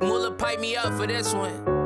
Muller pipe me up for this one.